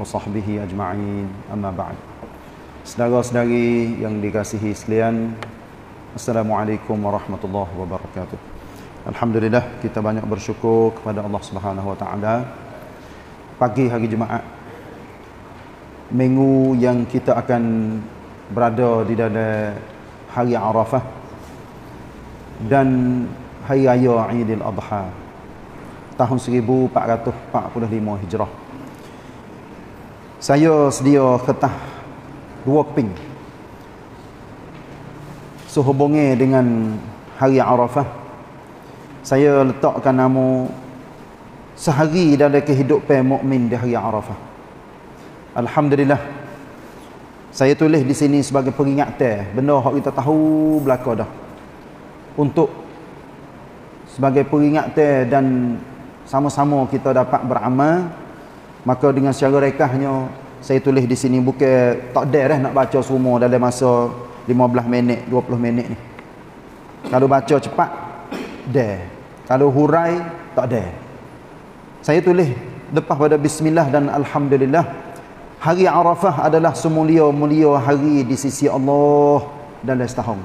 wa sahbihi ajma'in. Amma ba'd. Saudara-saudari yang dikasihi sekalian Assalamualaikum warahmatullahi wabarakatuh. Alhamdulillah kita banyak bersyukur kepada Allah Subhanahu wa taala. Pagi hari Jumaat minggu yang kita akan berada di dalam hari Arafah dan hari raya Aidil Adha tahun 1445 Hijrah. Saya sedia ketah dua ping sehubungi dengan hari Arafah. Saya letakkan nama sehari dalam kehidupan mukmin di hari Arafah. Alhamdulillah saya tulis di sini sebagai peringatan benda yang kita tahu belaka dah untuk sebagai peringatan dan sama-sama kita dapat beramal maka dengan secara rekahnya saya tulis di sini bukan tak ada dah nak baca semua dalam masa 15 minit 20 minit ni. Kalau baca cepat dah kalau hurai tak ada saya tulis lepas pada bismillah dan alhamdulillah. Hari Arafah adalah semulia-mulia hari di sisi Allah dalam setahun.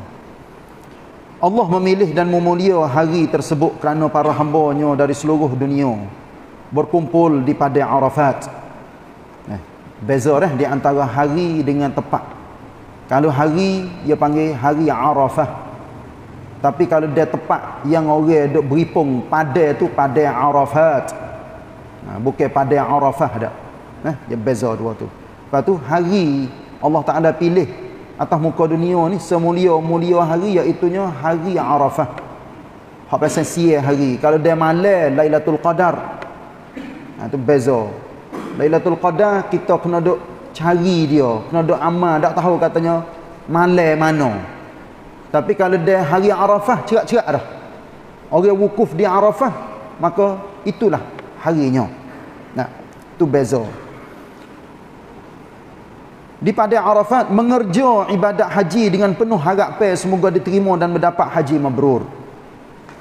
Allah memilih dan memulia hari tersebut kerana para hambanya dari seluruh dunia berkumpul di pada Arafat. Nah, beza dah di antara hari dengan tepat. Kalau hari dia panggil hari Arafah. Tapi kalau dia tepat yang orang duk beripung pada tu pada Arafat. Nah, bukan pada Arafah dah. Eh, dia beza dua tu. Lepas tu hari Allah Taala pilih atas muka dunia ni semulia-mulia hari iaitu hari Arafah. Hak pasal sia hari. Kalau dia malam Lailatul Qadar. Ha tu beza. Lailatul Qadar kita kena duk cari dia, kena duk amal, tak tahu katanya malam mana. Tapi kalau dia hari Arafah cerak-cerak dah. Orang wukuf di Arafah, maka itulah harinya. Nah, tu beza di pada Arafat mengerja ibadat haji dengan penuh harapan semoga diterima dan mendapat haji mabrur.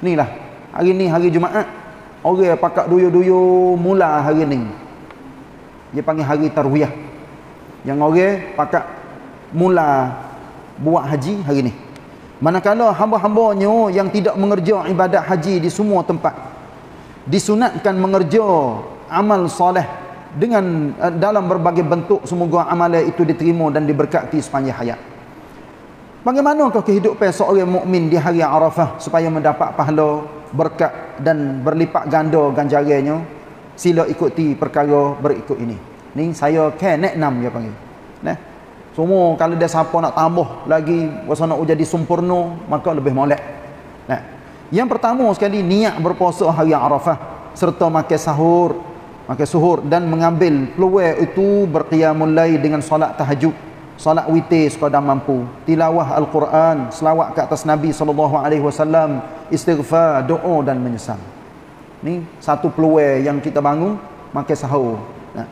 Inilah hari ni hari Jumaat. Orang pakak duyu-duyu mula hari ni. Dia panggil hari tarwiyah. Yang orang pakak mula buat haji hari ni. Manakala hamba-hambanya yang tidak mengerja ibadat haji di semua tempat disunatkan mengerja amal soleh dengan uh, dalam berbagai bentuk semoga amalan itu diterima dan diberkati sepanjang hayat. Bagaimanakah kehidupan seorang mukmin di hari Arafah supaya mendapat pahala, berkat dan berlipat ganda ganjarannya? Sila ikuti perkara berikut ini. Ni saya nak enam dia panggil. Nah. Semua kalau dia siapa nak tambah lagi puasa nak jadi sempurna maka lebih molek. Nah. Yang pertama sekali niat berpuasa hari Arafah serta makan sahur maka suhur dan mengambil peluang itu berqiyamul lail dengan solat tahajud solat witir sekadar mampu. Tilawah al-Quran selawat ke atas Nabi sallallahu alaihi wasallam istighfar doa dan menyesal. Ni satu peluang yang kita bangun maka sahur. Nah.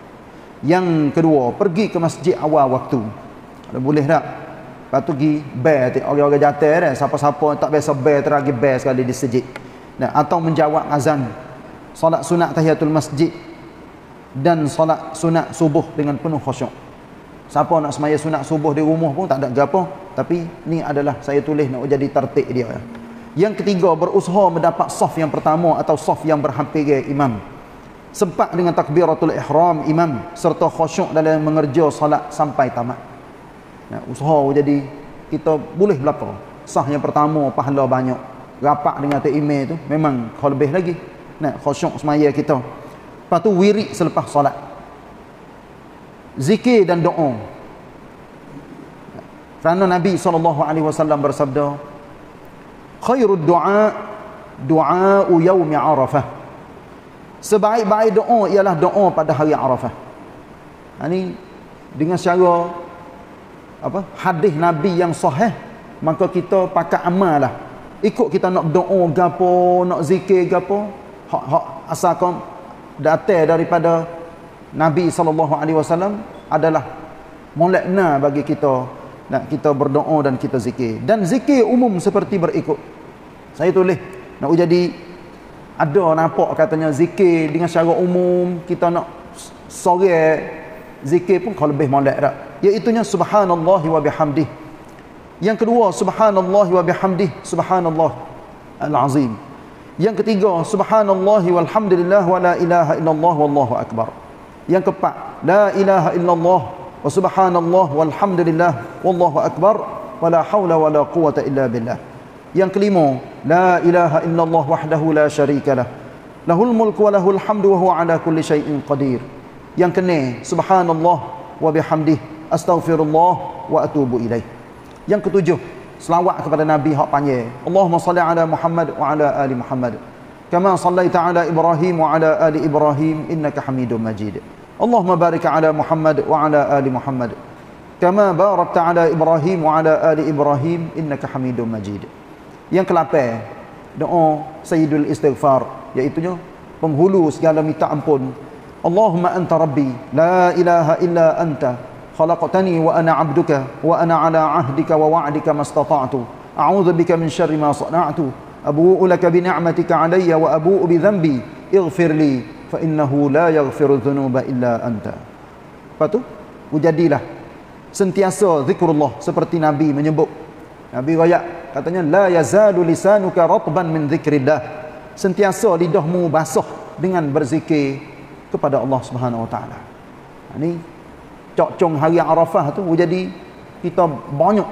yang kedua pergi ke masjid awal waktu. Ada boleh tak? Lepas tu pergi bear orang-orang jatuh dah siapa-siapa tak biasa bear teragi bear sekali di masjid. Nah. atau menjawab azan. Solat sunat tahiyatul masjid dan solat sunat subuh dengan penuh khusyuk. Siapa nak semaya sunat subuh di rumah pun tak ada gapo, tapi ni adalah saya tulis nak jadi tertib dia. Yang ketiga berusaha mendapat saf yang pertama atau saf yang berhampir imam. Sempat dengan takbiratul ihram imam serta khusyuk dalam mengerja solat sampai tamat. Nah, usaha jadi kita boleh berapa? Sah yang pertama pahala banyak. Rapat dengan imam tu memang kau lebih lagi. Nah, khusyuk semaya kita. Lepas tu wirid selepas solat. Zikir dan doa. Kerana Nabi SAW bersabda, Khairul doa, doa yawmi arafah. Sebaik-baik doa ialah doa pada hari arafah. Ini ha, dengan cara apa hadis Nabi yang sahih, maka kita pakai amal lah. Ikut kita nak doa gapo, nak zikir gapo, hak hak asalkan datang daripada Nabi wasallam adalah molekna bagi kita nak kita berdoa dan kita zikir. Dan zikir umum seperti berikut. Saya tulis nak jadi ada nampak katanya zikir dengan secara umum kita nak sore zikir pun kau lebih molek dah iaitu subhanallah wa bihamdih yang kedua subhanallah wa bihamdih subhanallah al-azim yang ketiga subhanallah walhamdulillah wa la ilaha illallah wallahu akbar yang keempat la ilaha illallah wa subhanallah walhamdulillah wallahu akbar wa la hawla wa la quwata illa billah. Yang kelima la ilaha illallah wahdahu la syarika lah. Lahul mulku wa lahul hamdu wa huwa ala kulli syai'in qadir. Yang keenam subhanallah wa bihamdih astaghfirullah wa atubu ilaih. Yang ketujuh selawat kepada nabi hak panjang. Allahumma salli ala Muhammad wa ala ali Muhammad kama sallaita ala Ibrahim wa ala ali Ibrahim innaka Hamidum Majid Allahumma barik ala Muhammad wa ala ali Muhammad kama barakta ala Ibrahim wa ala ali Ibrahim innaka Hamidum Majid yang ke-8 doa sayyidul istighfar iaitu penghulu segala minta ampun اللهم أنت ربي لا إله إلا أنت خلقتني وأنا عبدك وأنا على عهدك ووعدك ما استطعت أعوذ بك من شر ما صنعت أبوء لك بنعمتك علي وأبوء بذنبي اغفر لي فإنه لا يغفر الذنوب إلا أنت Lepas tu, jadilah sentiasa zikrullah seperti Nabi menyebut. Nabi royak katanya la yazalu lisanuka ratban min zikrillah. Sentiasa lidahmu basah dengan berzikir kepada Allah Subhanahu Wa Taala. Ini cok-cong hari Arafah tu jadi kita banyak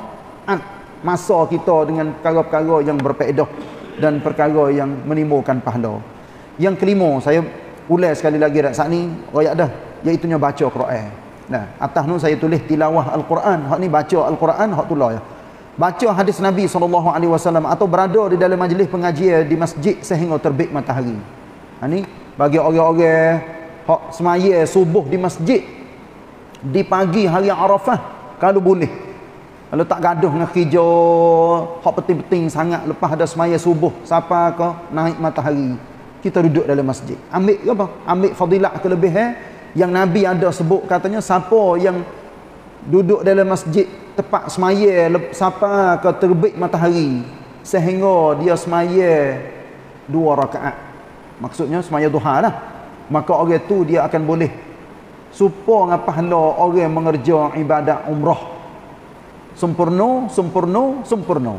masa kita dengan perkara-perkara yang berfaedah dan perkara yang menimbulkan pahala. Yang kelima saya ulas sekali lagi dak saat ni royak dah iaitu baca Quran. Nah, atas tu saya tulis tilawah Al-Quran. Hak ni baca Al-Quran hak tulah ya. Baca hadis Nabi SAW atau berada di dalam majlis pengajian di masjid sehingga terbit matahari. Ha ni bagi orang-orang hak semaya subuh di masjid di pagi hari Arafah kalau boleh kalau tak gaduh dengan hijau. Hak penting-penting sangat. Lepas ada semaya subuh siapa ke? Naik matahari. Kita duduk dalam masjid. Ambil apa? Ambil fadilah kelebihan yang Nabi ada sebut katanya siapa yang duduk dalam masjid tepat semaya siapa ke terbit matahari sehingga dia semaya dua rakaat. Maksudnya semaya duha lah. Maka orang tu dia akan boleh supaya ngapa pahala orang mengerja ibadat umrah sempurna sempurna sempurna.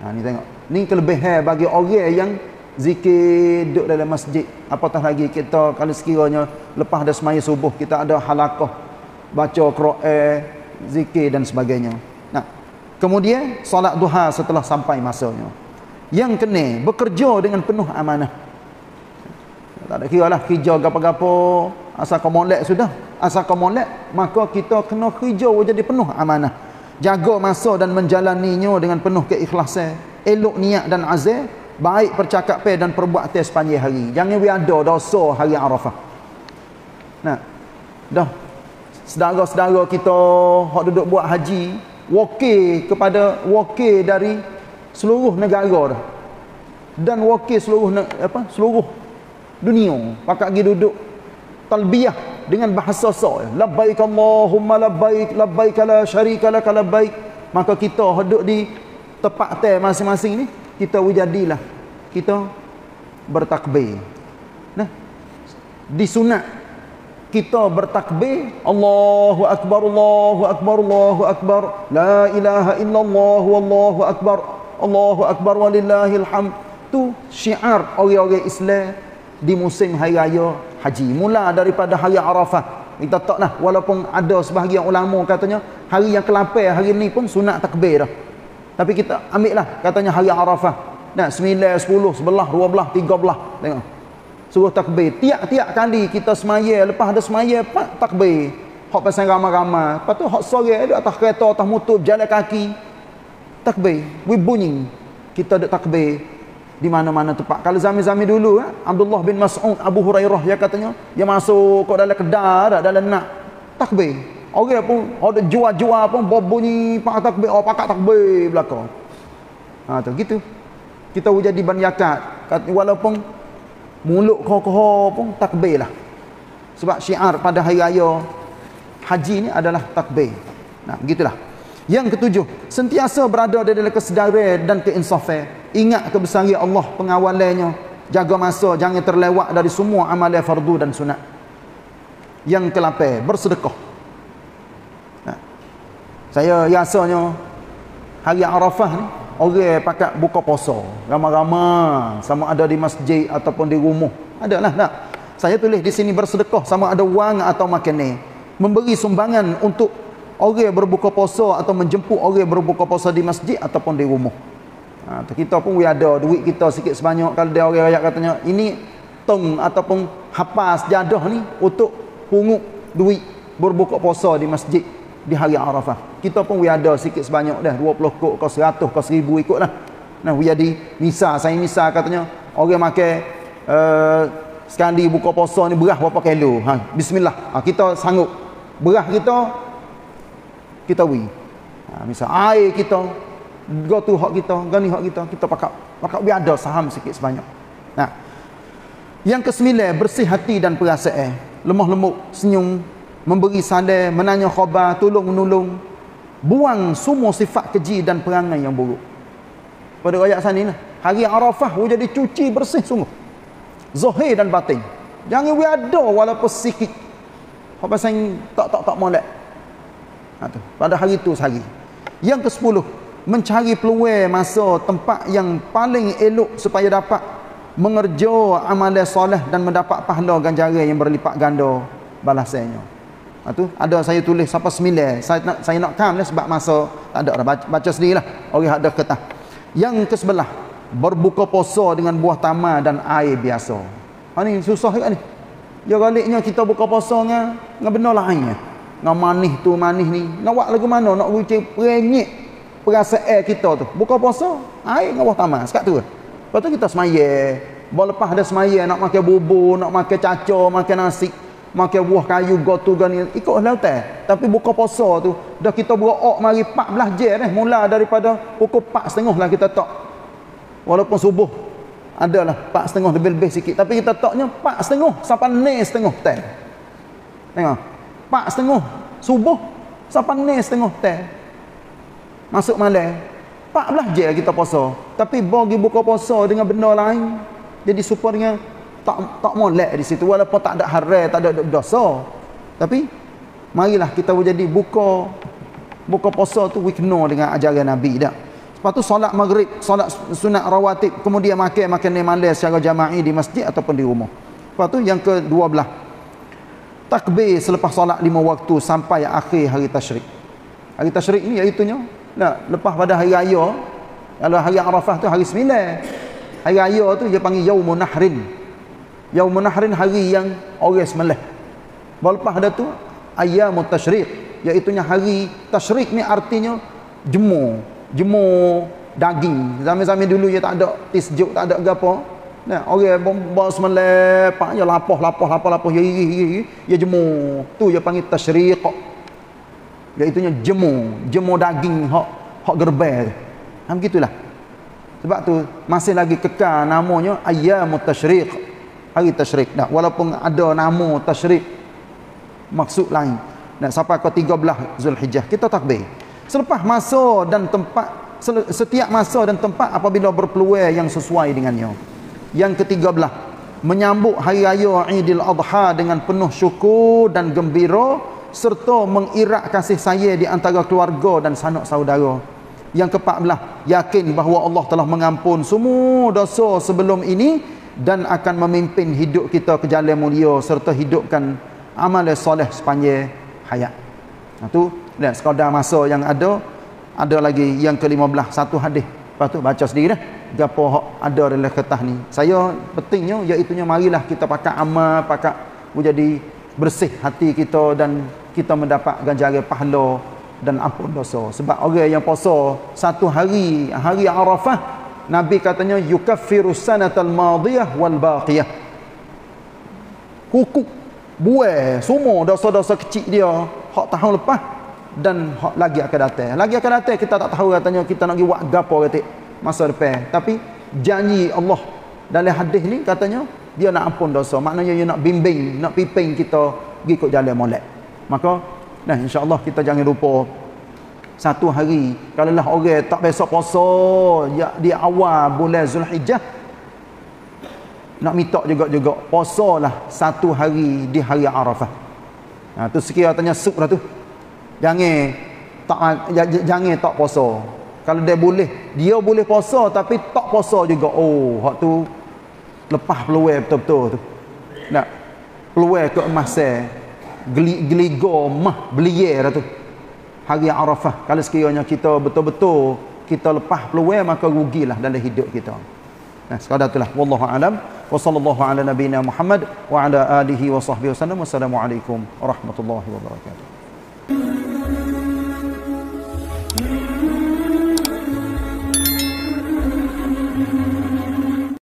Ha ni tengok. Ni kelebihan bagi orang yang zikir duduk dalam masjid. Apatah lagi kita kalau sekiranya lepas dah semaya subuh kita ada halakah baca Quran zikir dan sebagainya. Nah kemudian solat duha setelah sampai masanya. Yang kena bekerja dengan penuh amanah. Tak ada kira lah hijau gapo-gapo asal kau molek sudah. Asal kau molek maka kita kena hijau jadi penuh amanah jaga masa dan menjalaninya dengan penuh keikhlasan elok niat dan azam baik percakapan dan perbuatan sepanjang hari. Jangan we ada dosa hari Arafah. Nah dah. Saudara-saudara kita hak duduk buat haji wakil kepada wakil dari seluruh negara dah. Dan wakil seluruh apa seluruh dunia. Pakak pergi duduk talbiyah dengan bahasa sa labbaik allahumma labbaik labbaik la syarika lak labbaik. Maka kita duduk di tempat teh masing-masing ni kita wujadilah kita bertakbir. Nah di sunat kita bertakbir Allahu akbar Allahu akbar Allahu akbar. La ilaha illallah wallahu akbar Allahu akbar walillahil hamd tu syiar orang-orang Islam di musim hari raya haji mula daripada hari Arafah. Kita tak lah walaupun ada sebahagian ulama katanya hari yang ke-8 hari ni pun sunat takbir dah. Tapi kita ambil lah katanya hari Arafah. Nah 9, 10, 11, 12, 13 tengok. Suruh takbir. Tiap-tiap kali kita semaya lepas ada semaya pak takbir. Hak pasang ramai-ramai. Lepas tu hak sore ada atas kereta atas motor jalan kaki. Takbir. We bunyi. Kita ada takbir di mana-mana tempat. Kalau zaman-zaman dulu eh, Abdullah bin Mas'ud Abu Hurairah ya katanya, dia masuk ke dalam kedai dalam nak takbir. Orang pun ada jual-jual pun berbunyi pak takbir, oh pakak takbir belakang. Ha tu gitu. Kita jadi ban yakat. Walaupun mulut kokoh pun takbir lah. Sebab syiar pada hari raya haji ni adalah takbir. Nah, begitulah. Yang ketujuh, sentiasa berada dalam kesedaran dan keinsafan. Ingat kebesaran Allah pengawalannya. Jaga masa, jangan terlewat dari semua amalan fardu dan sunat. Yang ke-8 bersedekah. Nah. Saya rasanya hari Arafah ni orang pakai buka puasa ramai-ramai sama ada di masjid ataupun di rumah adalah tak saya tulis di sini bersedekah sama ada wang atau makan ni memberi sumbangan untuk orang berbuka puasa atau menjemput orang berbuka puasa di masjid ataupun di rumah ha, kita pun ada duit kita sikit sebanyak kalau dia orang rakyat katanya ini tong ataupun hapas jadah ni untuk pungut duit berbuka puasa di masjid di hari Arafah. Kita pun we ada sikit sebanyak dah 20 kok ke 100 ke 1000 ikutlah. Nah we jadi misa saya misa katanya orang makan uh, sekali buka puasa ni beras berapa kilo. Ha bismillah. Ha, kita sanggup beras kita kita wi. Ha misal air kita go tu hak kita, gani hak kita, kita pakai pakai we ada saham sikit sebanyak. Nah. Yang kesembilan bersih hati dan perasaan. Lemah lembut, senyum, memberi sadar, menanya khabar, tolong menolong, buang semua sifat keji dan perangai yang buruk. Pada ayat sana ni, hari Arafah we jadi cuci bersih sungguh. Zahir dan batin. Jangan we ada walaupun sikit. Apa pasal tak tak tak molek. Ha tu. Pada hari tu sehari. Yang ke-10, mencari peluang masa tempat yang paling elok supaya dapat mengerja amalan soleh dan mendapat pahala ganjaran yang berlipat ganda balasannya. Ha, tu ada saya tulis sampai sembilan. Saya nak saya nak kam lah sebab masa tak ada baca, baca sendirilah. Orang ada ketah. Yang ke sebelah berbuka puasa dengan buah tamar dan air biasa. Ha ni susah kan ni. Ya galiknya kita buka puasa dengan dengan benda lainnya. Dengan manis tu manis ni. Nak buat lagu mana? Nak uji perenyik perasaan kita tu. Buka puasa air dengan buah tamar. Sekat tu. Lepas tu kita semaya. Bawa lepas ada semaya nak makan bubur, nak makan cacor, makan nasi makan buah kayu gotu gani ikut lautan tapi buka puasa tu dah kita berok mari 14 jam eh mula daripada pukul 4.30 lah kita tak walaupun subuh adalah 4.30 lebih-lebih sikit tapi kita taknya 4.30 sampai ni setengah teh tengok 4.30 subuh sampai ni setengah teh masuk malam. 14 jam kita puasa. Tapi bagi buka puasa dengan benda lain jadi dengan tak tak molek di situ. Walaupun tak ada haram tak ada dosa. Tapi marilah kita jadi buka buka puasa tu we kena dengan ajaran nabi dah. Lepas tu solat maghrib solat sunat rawatib kemudian makan makan malam secara jama'i di masjid ataupun di rumah. Lepas tu yang ke-12 takbir selepas solat lima waktu sampai akhir hari tasyrik. Hari tasyrik ni iaitu nah, lepas pada hari raya kalau hari arafah tu hari 9 hari raya tu dia panggil yaumun nahrin Yaumun Nahrin hari yang orang sembelih. Lepas ada tu ayamut tasyrik, iaitu hari tasyrik ni artinya jemur, jemur daging. Zaman-zaman dulu ya tak ada tisjuk, tak ada gapo. Nah, orang bawa sembelih, pak ya lapah, lapah, lapah, lapah, ya ya ya, ya jemur. Tu dia panggil tasyrik. Iaitu jemur, jemur daging hak hak gerbel. Ha begitulah. Sebab tu masih lagi kekal namanya ayamut tasyrik hari tasyrik dah. Walaupun ada nama tasyrik maksud lain. Dan sampai ke 13 Zulhijjah kita takbir. Selepas masa dan tempat setiap masa dan tempat apabila berpeluang yang sesuai dengannya. Yang ke-13 menyambut hari raya Aidil Adha dengan penuh syukur dan gembira serta mengirak kasih sayang di antara keluarga dan sanak saudara yang ke-14 yakin bahawa Allah telah mengampun semua dosa sebelum ini dan akan memimpin hidup kita ke jalan mulia serta hidupkan amal soleh sepanjang hayat. Itu dan sekadar masa yang ada ada lagi yang ke-15 satu hadis. Lepas tu baca sendiri dah. Gapo ada dalam kertas ni. Saya pentingnya iaitu marilah kita pakai amal, pakai menjadi bersih hati kita dan kita mendapat ganjaran pahala dan ampun dosa. Sebab orang yang puasa satu hari, hari Arafah Nabi katanya yukaffiru sanatal madiyah wal baqiyah. Hukuk buai semua dosa-dosa kecil dia hak tahun lepas dan hak lagi akan datang. Lagi akan datang kita tak tahu katanya kita nak buat gapo kata masa depan. Tapi janji Allah dalam hadis ni katanya dia nak ampun dosa. Maknanya dia nak bimbing, nak piping kita ikut jalan molek. Maka nah insya-Allah kita jangan lupa satu hari kalau lah orang tak besok puasa ya, di awal bulan Zulhijjah nak minta juga-juga puasalah satu hari di hari Arafah Ha, tu sekiranya sup lah tu. Jangan tak jangan tak puasa. Kalau dia boleh, dia boleh puasa tapi tak puasa juga. Oh, hak tu lepas peluang betul-betul tu. Nak peluang ke emas geli geligo mah belia dah tu. Hari Arafah kalau sekiranya kita betul-betul kita lepas peluang maka rugilah dalam hidup kita. Nah, sekadar itulah wallahu alam wa sallallahu ala nabiyyina Muhammad wa ala alihi wa sahbihi wasallam. Wassalamualaikum warahmatullahi wabarakatuh.